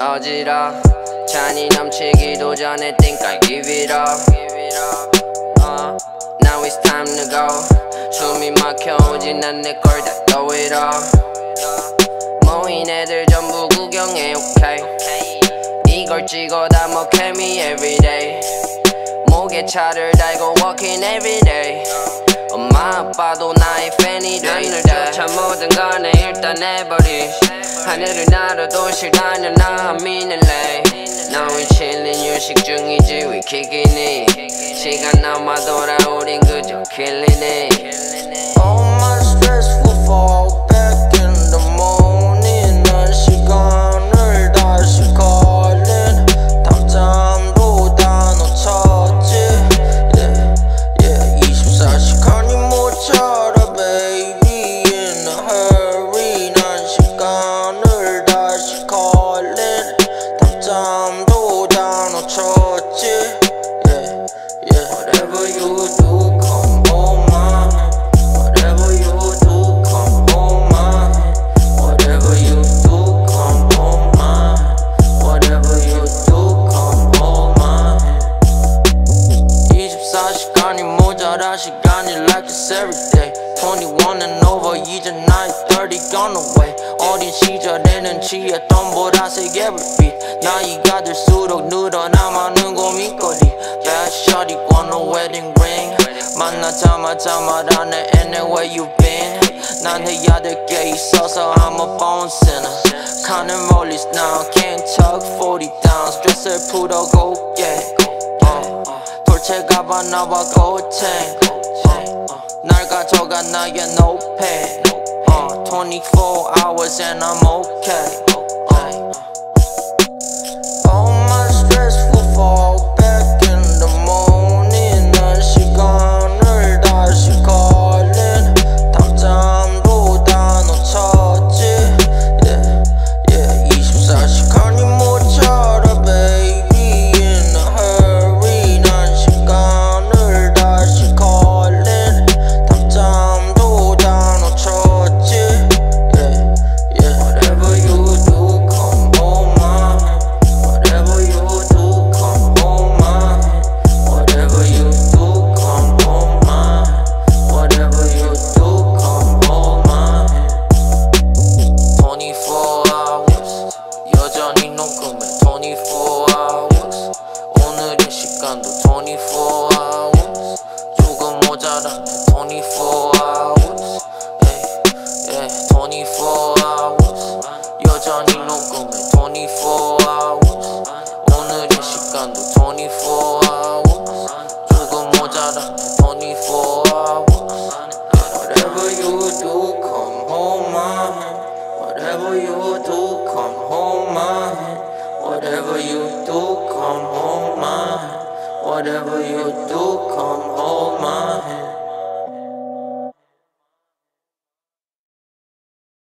어지러 잔이 넘치기도 전에 think I give it up uh, Now it's time to go 숨이 막혀오지 난내걸다 throw it up 모인 애들 전부 구경해 okay 이걸 찍어 다 먹해 me everyday 목에 차를 달고 walking everyday 엄마 아빠도 나의 팬이 되는 쫓아 모든 거는 일단 내버리. 하늘을 날아도 싫다는 나 믿을래. Now we chillin' 휴식 중이지 kicking it 시간 남아 돌아오린 그저 killing it All my 모자라 시간이 like it's everyday 21 and over 이제 나이 30 gone away 어린 시절에는 취했던 보라색 every 나이가 들수록 늘어나많은 고민거리 Bad shawty want a wedding ring 만나자마자 말하네 and where you been 난 해야 될 게 있어서 I'm a born sinner 가는 멀리 now can't talk 40 down 스트레스를 풀어고 yeah 어, 돌체 가바나와 고챙 날 가져가 나의 노패 어, 24 hours and I'm okay 24 hours yeah, yeah, 24 hours 여전히 녹음해 24 hours 오늘의 시간도 24 hours 조금 모자란데 24 hours Whatever you do come hold my hand Whatever you do come hold my hand Whatever you do come hold my hand Whatever you do come hold my hand